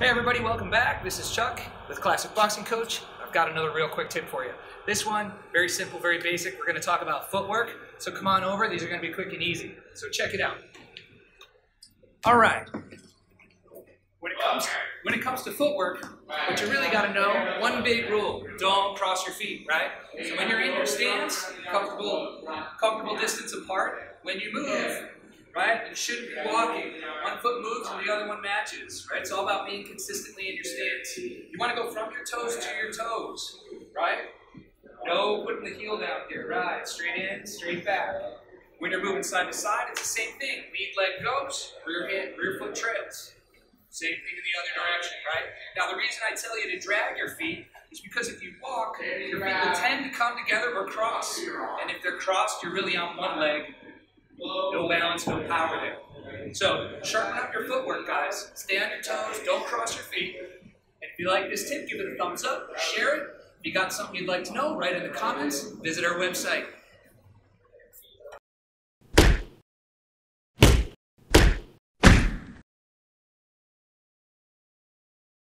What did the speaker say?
Hey everybody, welcome back. This is Chuck with Classic Boxing Coach. I've got another real quick tip for you. This one, very simple, very basic. We're gonna talk about footwork. So come on over, these are gonna be quick and easy. So check it out. All right. When it comes, when it comes to footwork, what you really gotta know, one big rule, don't cross your feet, right? So when you're in your stance, comfortable, comfortable distance apart, when you move, right? You shouldn't be walking. One foot moves and the other one matches, right? It's all about being consistently in your stance. You want to go from your toes to your toes, right? No putting the heel down here, right? Straight in, straight back. When you're moving side to side, it's the same thing. Lead leg goes, rear hand, rear foot trails. Same thing in the other direction, right? Now the reason I tell you to drag your feet is because if you walk, your feet will tend to come together or cross. And if they're crossed, you're really on one leg no power there. So sharpen up your footwork, guys. Stay on your toes. Don't cross your feet. If you like this tip, give it a thumbs up. Share it. If you got something you'd like to know, write in the comments. Visit our website,